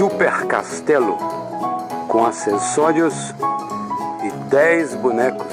super castelo com acessórios e 10 bonecos.